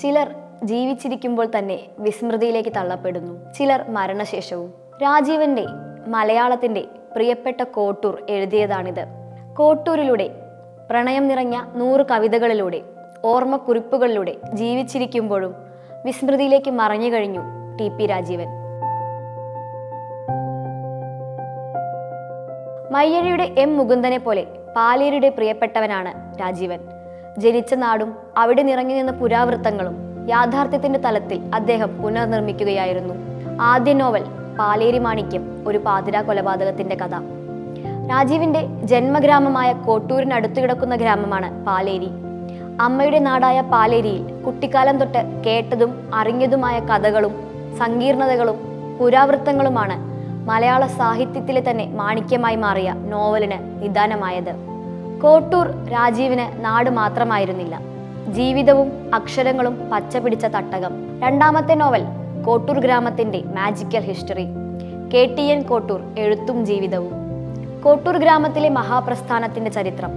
ചിലർ ജീവിച്ചിരിക്കുമ്പോൾ തന്നെ വിസ്മൃതിയിലേക്ക് തള്ളപ്പെടുന്നു. ചിലർ മരണശേഷവും. രാജീവന്റെ മലയാളത്തിന്റെ പ്രിയപ്പെട്ട കോട്ടൂർ എഴുതിയതാണിത്. കോട്ടൂരിലൂടെ പ്രണയം നിറഞ്ഞ നൂറ് കവിതകളിലൂടെ ഓർമ്മക്കുറിപ്പുകളിലൂടെ ജീവിച്ചിരിക്കുമ്പോഴും വിസ്മൃതിയിലേക്ക് മറഞ്ഞു കഴിഞ്ഞു ടി പി രാജീവൻ. മയ്യഴിയുടെ എം മുകുന്ദനെ പോലെ പാലേരിയുടെ പ്രിയപ്പെട്ടവനാണ് രാജീവൻ. ജനിച്ച നാടും അവിടെ നിറഞ്ഞു നിന്ന പുരാവൃത്തങ്ങളും യാഥാർത്ഥ്യത്തിന്റെ തലത്തിൽ അദ്ദേഹം പുനർനിർമ്മിക്കുകയായിരുന്നു. ആദ്യ നോവൽ പാലേരി മാണിക്യം ഒരു പാതിരാ കൊലപാതകത്തിന്റെ കഥ. രാജീവിന്റെ ജന്മഗ്രാമമായ കോട്ടൂരിനടുത്തു കിടക്കുന്ന ഗ്രാമമാണ് പാലേരി. അമ്മയുടെ നാടായ പാലേരിയിൽ കുട്ടിക്കാലം തൊട്ട് കേട്ടതും അറിഞ്ഞതുമായ കഥകളും സങ്കീർണതകളും പുരാവൃത്തങ്ങളുമാണ് മലയാള സാഹിത്യത്തിലെ തന്നെ മാണിക്യമായി മാറിയ നോവലിന് നിദാനമായത്. കോട്ടൂർ രാജീവിന് നാട് മാത്രമായിരുന്നില്ല. ജീവിതവും അക്ഷരങ്ങളും പച്ചപിടിച്ച തട്ടകം. രണ്ടാമത്തെ നോവൽ കോട്ടൂർ ഗ്രാമത്തിന്റെ magical history K T N Kottoor എഴുത്തും ജീവിതവും. കോട്ടൂർ ഗ്രാമത്തിലെ മഹാപ്രസ്ഥാനത്തിന്റെ ചരിത്രം.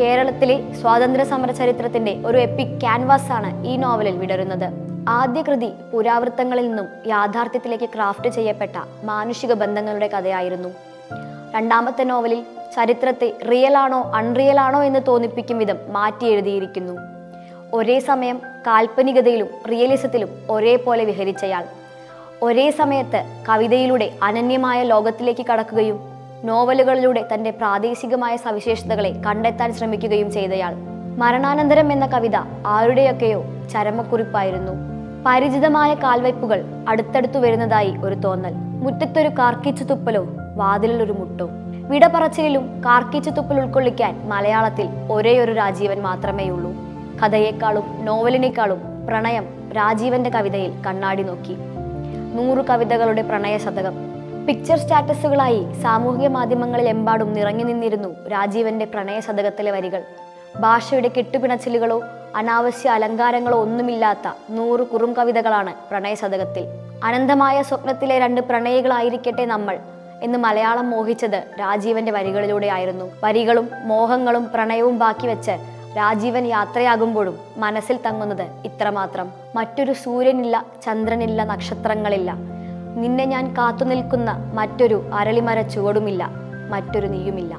കേരളത്തിലെ സ്വാതന്ത്ര്യ സമര ചരിത്രത്തിന്റെ ഒരു എപ്പിക് ക്യാൻവാസ് ആണ് ഈ നോവലിൽ വിടരുന്നത്. ആദ്യ കൃതി പുരാവൃത്തങ്ങളിൽ നിന്നും യാഥാർത്ഥ്യത്തിലേക്ക് ക്രാഫ്റ്റ് ചെയ്യപ്പെട്ട മാനുഷിക ബന്ധങ്ങളുടെ കഥയായിരുന്നു. രണ്ടാമത്തെ നോവലിൽ ചരിത്രത്തെ റിയൽ ആണോ അൺറിയൽ ആണോ എന്ന് തോന്നിപ്പിക്കും വിധം മാറ്റി എഴുതിയിരിക്കുന്നു ഒരേ സമയം കാൽപ്പനികതയിലും റിയലിസത്തിലും ഒരേപോലെ വിഹരിച്ചയാൾ. ഒരേ സമയത്ത് കവിതയിലൂടെ അനന്യമായ ലോകത്തിലേക്ക് കടക്കുകയും നോവലുകളിലൂടെ തന്റെ പ്രാദേശികമായ സവിശേഷതകളെ കണ്ടെത്താൻ ശ്രമിക്കുകയും ചെയ്തയാൾ. മരണാനന്തരം എന്ന കവിത ആരുടെയൊക്കെയോ ചരമക്കുറിപ്പായിരുന്നു. പരിചിതമായ കാൽവയ്പ്പുകൾ അടുത്തടുത്തു വരുന്നതായി ഒരു തോന്നൽ. മുറ്റത്തൊരു കാർക്കിച്ചു തുപ്പലോ വാതിലിൽ ഒരു മുട്ടോ. വിടപറച്ചിലും കാർക്കിച്ചു തുപ്പൽ ഉൾക്കൊള്ളിക്കാൻ മലയാളത്തിൽ ഒരേയൊരു രാജീവൻ മാത്രമേയുള്ളൂ. കഥയേക്കാളും നോവലിനേക്കാളും പ്രണയം രാജീവന്റെ കവിതയിൽ കണ്ണാടി നോക്കി. നൂറു കവിതകളുടെ പ്രണയ ശതകം. പിക്ചർ സ്റ്റാറ്റസുകളായി സാമൂഹിക മാധ്യമങ്ങളിൽ എമ്പാടും നിറഞ്ഞു നിന്നിരുന്നു രാജീവന്റെ പ്രണയ ശതകത്തിലെ വരികൾ. ഭാഷയുടെ കെട്ടുപിണച്ചിലുകളോ അനാവശ്യ അലങ്കാരങ്ങളോ ഒന്നുമില്ലാത്ത നൂറ് കുറും കവിതകളാണ് പ്രണയശതകത്തിൽ. അനന്തമായ സ്വപ്നത്തിലെ രണ്ട് പ്രണയികളായിരിക്കട്ടെ നമ്മൾ എന്ന് മലയാളം മോഹിച്ചത് രാജീവന്റെ വരികളിലൂടെയായിരുന്നു വരികളും മോഹങ്ങളും പ്രണയവും ബാക്കി വെച്ച് രാജീവൻ യാത്രയാകുമ്പോഴും മനസ്സിൽ തങ്ങുന്നത് ഇത്രമാത്രം. മറ്റൊരു സൂര്യനില്ല ചന്ദ്രനില്ല നക്ഷത്രങ്ങളില്ല. നിന്നെ ഞാൻ കാത്തുനിൽക്കുന്ന മറ്റൊരു അരളിമര ചുവടുമില്ല മറ്റൊരു നീയുമില്ല.